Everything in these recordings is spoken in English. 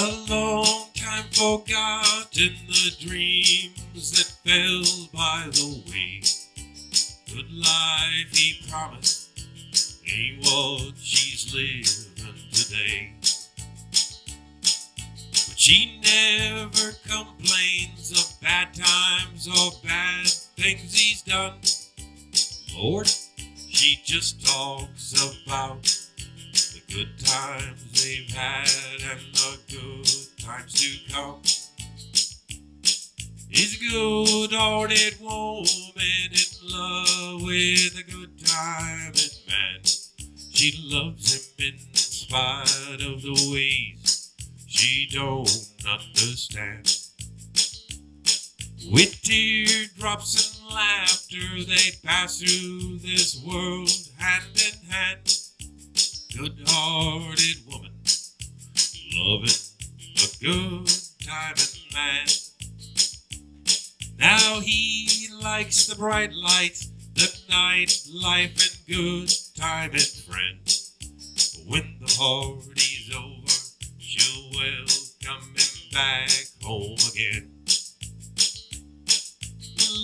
A long time forgotten the dreams that fell by the way. Good life he promised ain't what she's living today. But she never complains of bad times or bad things he's done. Lord, she just talks about good times they've had and the good times to come. He's a good-hearted woman in love with a good-timing man. She loves him in spite of the ways she don't understand. With teardrops and laughter, they pass through this world hand in hand. Good-hearted woman, loving a good-timing man. Now he likes the bright lights, the night life, and good timing friends. When the party's over, she'll welcome him back home again.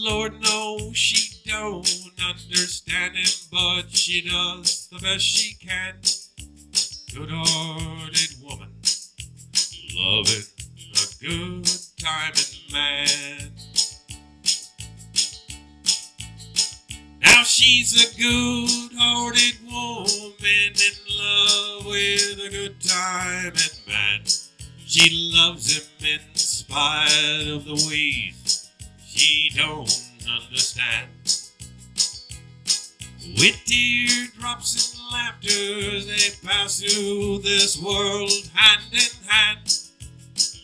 Lord knows she don't understand him, but she does the best she can. Good-hearted woman, loving a good timing man. Now she's a good-hearted woman in love with a good timing man. She loves him in spite of the ways she don't understand. With teardrops and laughter, they pass through this world hand in hand.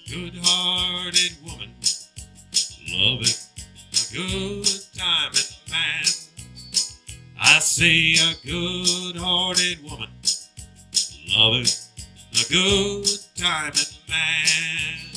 Good-hearted woman, loving a good timing man. I say a good-hearted woman, loving a good timing man.